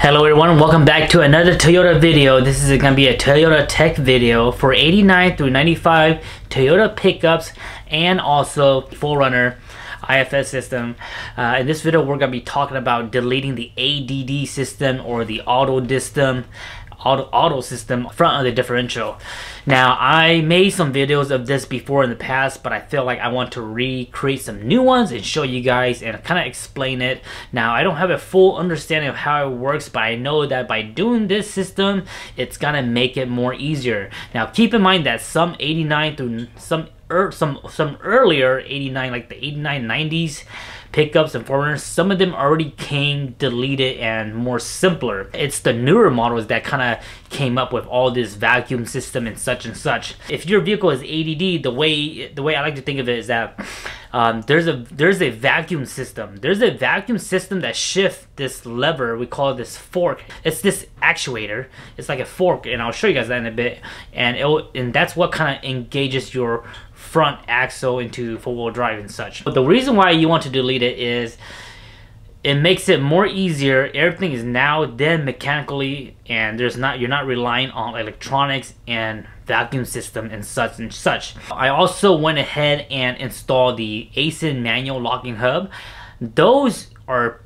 Hello everyone, welcome back to another Toyota video. This is going to be a Toyota tech video for 89 through 95 Toyota pickups and also 4Runner IFS system. Uh, in this video, we're going to be talking about deleting the ADD system or the auto system auto, auto system front of the differential. Now, I made some videos of this before in the past, but I feel like I want to recreate some new ones and show you guys and kind of explain it. Now, I don't have a full understanding of how it works, but I know that by doing this system, it's gonna make it more easier. Now, keep in mind that some 89 through some er, some some earlier 89 like the 89 90s pickups and 4Runners, some of them already came deleted and more simpler. It's the newer models that kind of came up with all this vacuum system and such and such. If your vehicle is ADD, the way the way I like to think of it is that um, there's a there's a vacuum system. There's a vacuum system that shifts this lever. We call this fork. It's this actuator. It's like a fork, and I'll show you guys that in a bit. And it and that's what kind of engages your front axle into four-wheel drive and such. But the reason why you want to delete it is it makes it more easier. Everything is now done mechanically and there's not you're not relying on electronics and vacuum system and such and such. I also went ahead and installed the Aisin manual locking hub. Those are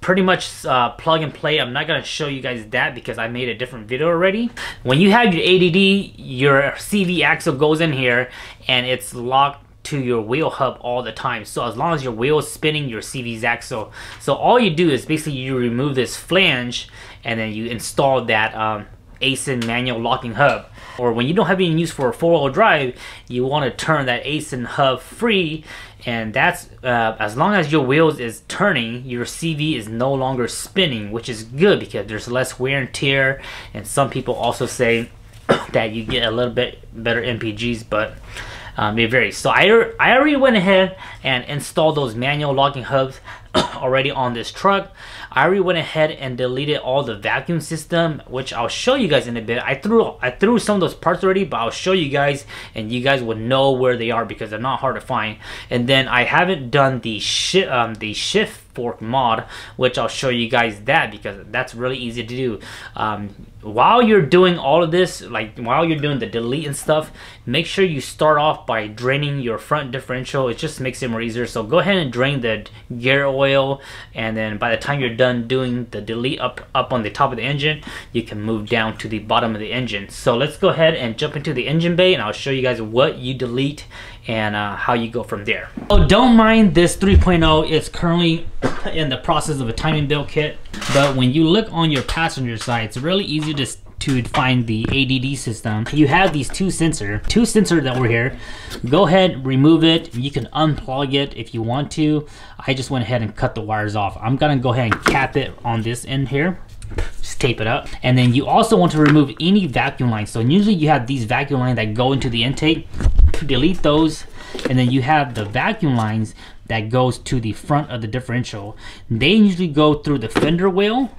pretty much uh, plug and play. I'm not to show you guys that because I made a different video already. When you have your ADD, your CV axle goes in here and it's locked to your wheel hub all the time. So as long as your wheel is spinning, your CV's axle. So all you do is basically you remove this flange and then you install that um, Aisin manual locking hub. Or when you don't have any use for a four-wheel drive, you want to turn that Aisin hub free and that's uh, as long as your wheels is turning your CV is no longer spinning which is good because there's less wear and tear and some people also say that you get a little bit better MPGs but um, varies so I, I already went ahead and installed those manual locking hubs already on this truck I already went ahead and deleted all the vacuum system, which I'll show you guys in a bit. I threw I threw some of those parts already, but I'll show you guys and you guys will know where they are because they're not hard to find. And then I haven't done the shift um, the shift fork mod, which I'll show you guys that because that's really easy to do. Um, while you're doing all of this, like while you're doing the delete and stuff, make sure you start off by draining your front differential. It just makes it more easier. So go ahead and drain the gear oil and then by the time you're done doing the delete up, up on the top of the engine, you can move down to the bottom of the engine. So let's go ahead and jump into the engine bay and I'll show you guys what you delete and uh, how you go from there. Oh, don't mind this 3.0. It's currently in the process of a timing belt kit. But when you look on your passenger side, it's really easy to to find the ADD system. You have these two sensor, two sensor that were here. Go ahead, remove it. You can unplug it if you want to. I just went ahead and cut the wires off. I'm gonna go ahead and cap it on this end here. Just tape it up. And then you also want to remove any vacuum lines. So usually you have these vacuum lines that go into the intake. Delete those. And then you have the vacuum lines that goes to the front of the differential. They usually go through the fender wheel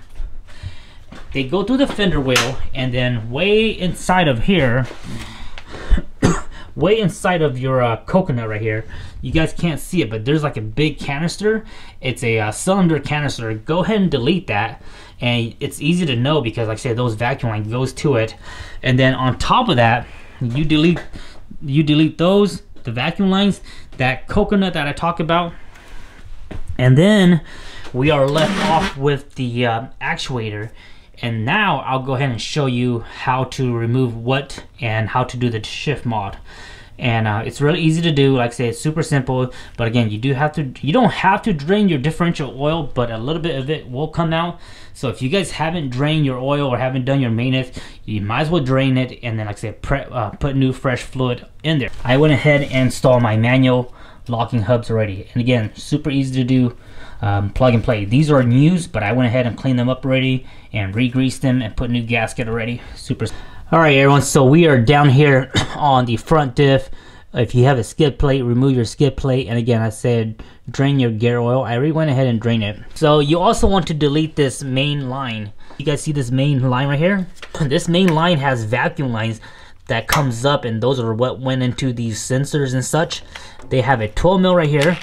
they go through the fender wheel and then way inside of here way inside of your uh, coconut right here you guys can't see it but there's like a big canister it's a uh, cylinder canister go ahead and delete that and it's easy to know because like I said those vacuum line goes to it and then on top of that you delete you delete those the vacuum lines that coconut that I talked about and then we are left off with the uh, actuator and now I'll go ahead and show you how to remove what and how to do the shift mod. And uh, it's really easy to do. Like I say, it's super simple. But again, you do have to. You don't have to drain your differential oil, but a little bit of it will come out. So if you guys haven't drained your oil or haven't done your maintenance, you might as well drain it and then, like I said, uh, put new fresh fluid in there. I went ahead and installed my manual locking hubs already. And again, super easy to do um, plug and play. These are news, but I went ahead and cleaned them up already and re-greased them and put new gasket already. Super. All right, everyone. So we are down here on the front diff. If you have a skid plate, remove your skid plate. And again, I said drain your gear oil. I already went ahead and drained it. So you also want to delete this main line. You guys see this main line right here? This main line has vacuum lines that comes up and those are what went into these sensors and such. They have a 12 mil right here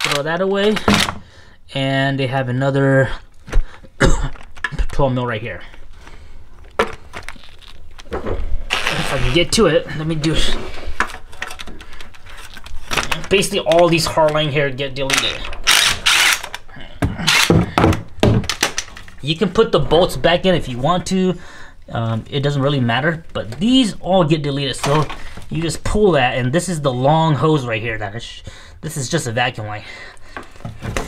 throw that away. And they have another 12 mil right here. If I can get to it, let me do. Basically, all these hardline here get deleted. You can put the bolts back in if you want to. Um, it doesn't really matter, but these all get deleted. So you just pull that, and this is the long hose right here. That is, this is just a vacuum line.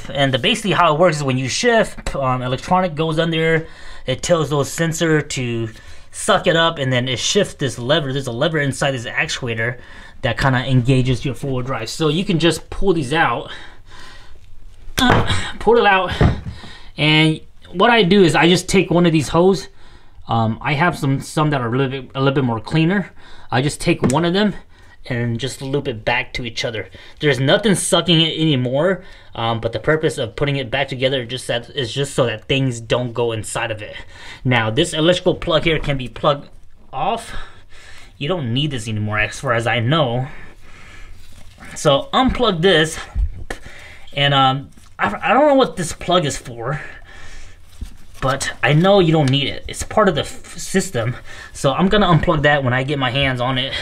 And the, basically how it works is when you shift, um, electronic goes under, it tells those sensor to suck it up, and then it shifts this lever. There's a lever inside this actuator that kind of engages your four-wheel drive. So you can just pull these out, uh, pull it out, and what I do is I just take one of these hose. Um, I have some some that are a little bit a little bit more cleaner. I just take one of them and just loop it back to each other. There's nothing sucking it anymore, um, but the purpose of putting it back together just that is just so that things don't go inside of it. Now this electrical plug here can be plugged off. You don't need this anymore as far as I know. So unplug this and um, I, I don't know what this plug is for but I know you don't need it. It's part of the system. So I'm gonna unplug that when I get my hands on it.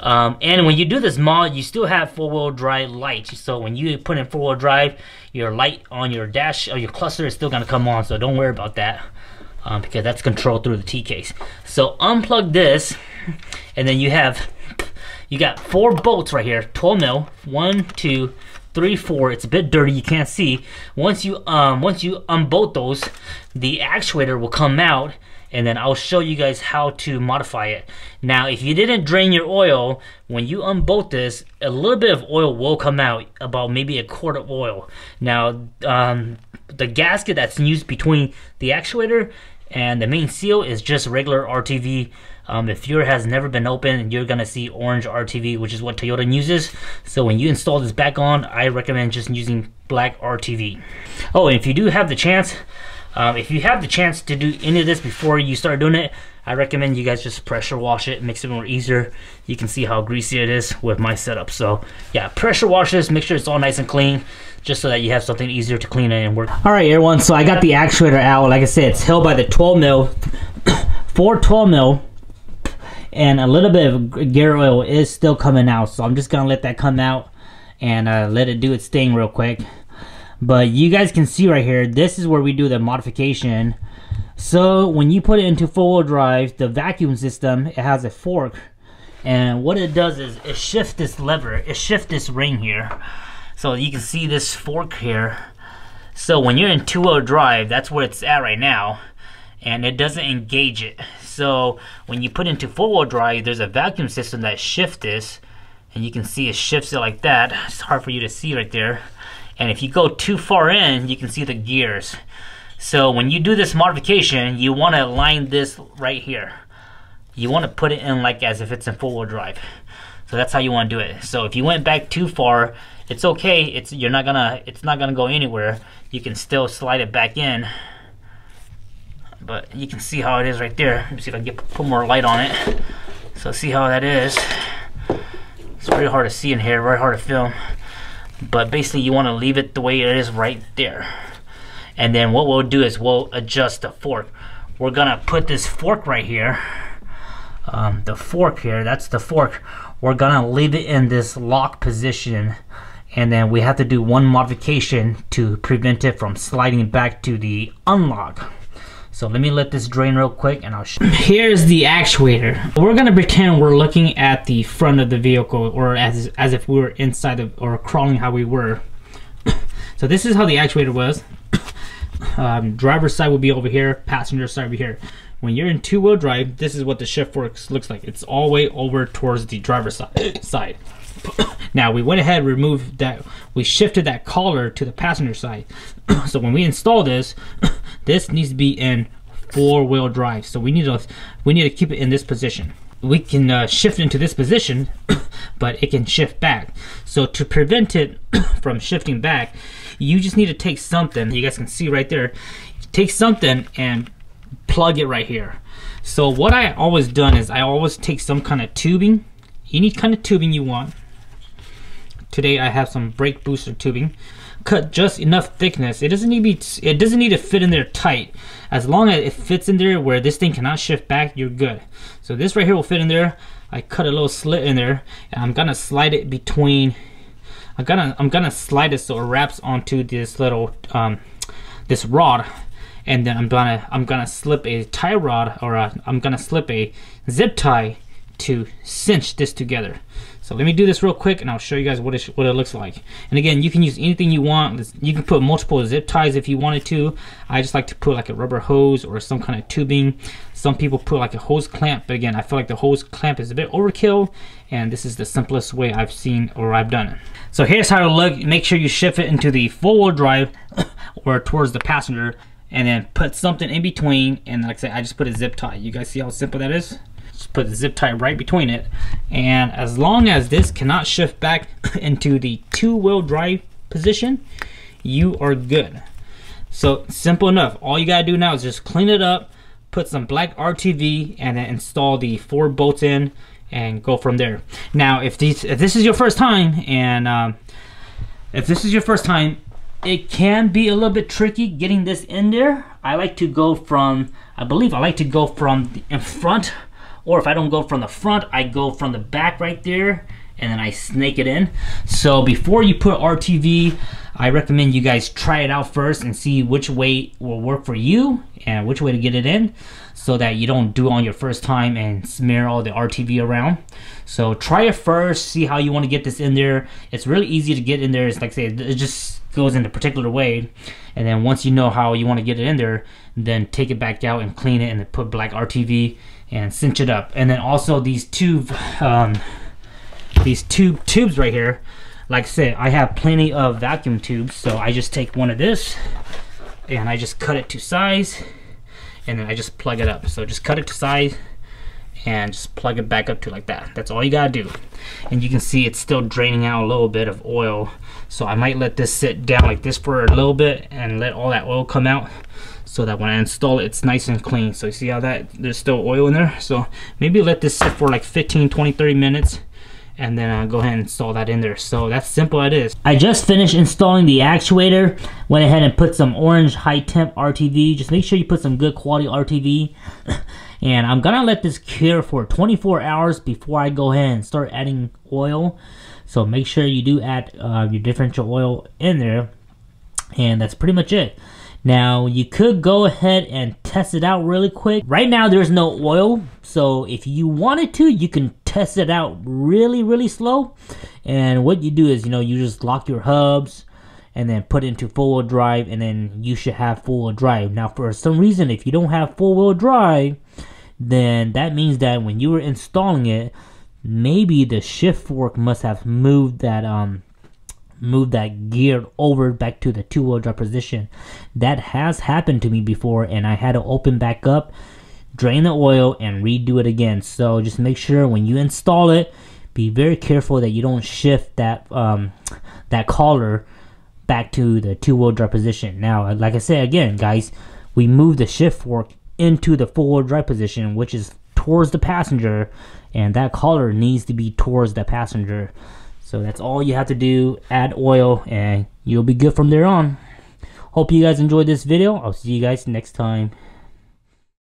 Um, and when you do this mod, you still have four-wheel drive lights. So when you put in four-wheel drive, your light on your dash or your cluster is still gonna come on. So don't worry about that um, because that's controlled through the T-case. So unplug this, and then you have you got four bolts right here, 12 mil, one, two, three, four. It's a bit dirty, you can't see. Once you um once you unbolt those, the actuator will come out and then I'll show you guys how to modify it. Now, if you didn't drain your oil, when you unbolt this, a little bit of oil will come out, about maybe a quart of oil. Now, um, the gasket that's used between the actuator and the main seal is just regular RTV um, if your has never been opened, you're gonna see orange RTV, which is what Toyota uses. So when you install this back on, I recommend just using black RTV. Oh, and if you do have the chance, um, if you have the chance to do any of this before you start doing it, I recommend you guys just pressure wash it, makes it more easier. You can see how greasy it is with my setup. So yeah, pressure wash this, make sure it's all nice and clean, just so that you have something easier to clean it and work. All right, everyone, so I got the actuator out. Like I said, it's held by the 12 mil, 4 12 mil and a little bit of gear oil is still coming out so I'm just gonna let that come out and uh, let it do its thing real quick but you guys can see right here this is where we do the modification so when you put it into four-wheel drive the vacuum system it has a fork and what it does is it shifts this lever it shifts this ring here so you can see this fork here so when you're in two-wheel drive that's where it's at right now and it doesn't engage it. So when you put into four-wheel drive, there's a vacuum system that shifts this, and you can see it shifts it like that. It's hard for you to see right there. And if you go too far in, you can see the gears. So when you do this modification, you want to line this right here. You want to put it in like as if it's in four-wheel drive. So that's how you want to do it. So if you went back too far, it's okay. It's you're not gonna it's not gonna go anywhere. You can still slide it back in but you can see how it is right there. Let me see if I can get put more light on it. So see how that is. It's very hard to see in here, very hard to film. But basically you want to leave it the way it is right there. And then what we'll do is we'll adjust the fork. We're gonna put this fork right here. Um, the fork here, that's the fork. We're gonna leave it in this lock position and then we have to do one modification to prevent it from sliding back to the unlock. So let me let this drain real quick and I'll show Here's the actuator. We're gonna pretend we're looking at the front of the vehicle or as, as if we were inside of, or crawling how we were. so this is how the actuator was. Um, driver's side will be over here, passenger side over here. When you're in two-wheel drive, this is what the shift works looks like. It's all way over towards the driver's side. now we went ahead removed that, we shifted that collar to the passenger side. so when we install this, this needs to be in four-wheel drive. So we need to we need to keep it in this position. We can uh, shift into this position, but it can shift back. So to prevent it from shifting back, you just need to take something. You guys can see right there. Take something and plug it right here. So what I always done is I always take some kind of tubing, any kind of tubing you want. Today I have some brake booster tubing cut just enough thickness. It doesn't need to be, it doesn't need to fit in there tight. As long as it fits in there where this thing cannot shift back, you're good. So this right here will fit in there. I cut a little slit in there and I'm gonna slide it between I'm gonna I'm gonna slide it so it wraps onto this little um, this rod and then I'm gonna I'm gonna slip a tie rod or i am gonna slip a zip tie to cinch this together so let me do this real quick and I'll show you guys what it, what it looks like. And again, you can use anything you want. You can put multiple zip ties if you wanted to. I just like to put like a rubber hose or some kind of tubing. Some people put like a hose clamp, but again, I feel like the hose clamp is a bit overkill and this is the simplest way I've seen or I've done it. So here's how to look. Make sure you shift it into the four-wheel drive or towards the passenger and then put something in between and like I said, I just put a zip tie. You guys see how simple that is? Just put the zip tie right between it. And as long as this cannot shift back into the two-wheel drive position, you are good. So simple enough. All you gotta do now is just clean it up, put some black RTV, and then install the four bolts in and go from there. Now, if these if this is your first time and um, if this is your first time, it can be a little bit tricky getting this in there. I like to go from, I believe I like to go from the, in front or if I don't go from the front, I go from the back right there and then I snake it in. So before you put RTV, I recommend you guys try it out first and see which way will work for you and which way to get it in so that you don't do it on your first time and smear all the RTV around. So try it first, see how you want to get this in there. It's really easy to get in there. It's like I say, it just goes in a particular way. And then once you know how you want to get it in there, then take it back out and clean it and put black RTV and cinch it up. And then also these two, um, these two tubes right here, like I said, I have plenty of vacuum tubes, so I just take one of this and I just cut it to size and then I just plug it up. So just cut it to size and just plug it back up to like that. That's all you gotta do. And you can see it's still draining out a little bit of oil. So I might let this sit down like this for a little bit and let all that oil come out so that when I install it, it's nice and clean. So you see how that, there's still oil in there. So maybe let this sit for like 15, 20, 30 minutes and then uh, go ahead and install that in there. So that's simple it is. I just finished installing the actuator. Went ahead and put some orange high temp RTV. Just make sure you put some good quality RTV. and I'm gonna let this cure for 24 hours before I go ahead and start adding oil. So make sure you do add uh, your differential oil in there. And that's pretty much it. Now, you could go ahead and test it out really quick. Right now, there's no oil, so if you wanted to, you can test it out really, really slow. And what you do is, you know, you just lock your hubs and then put into four-wheel drive, and then you should have four-wheel drive. Now, for some reason, if you don't have four-wheel drive, then that means that when you were installing it, maybe the shift fork must have moved that um move that gear over back to the two-wheel drive position. That has happened to me before and I had to open back up, drain the oil and redo it again. So just make sure when you install it, be very careful that you don't shift that um, that collar back to the two-wheel drive position. Now, like I said again, guys, we move the shift fork into the four-wheel drive position, which is towards the passenger, and that collar needs to be towards the passenger. So that's all you have to do. Add oil and you'll be good from there on. Hope you guys enjoyed this video. I'll see you guys next time.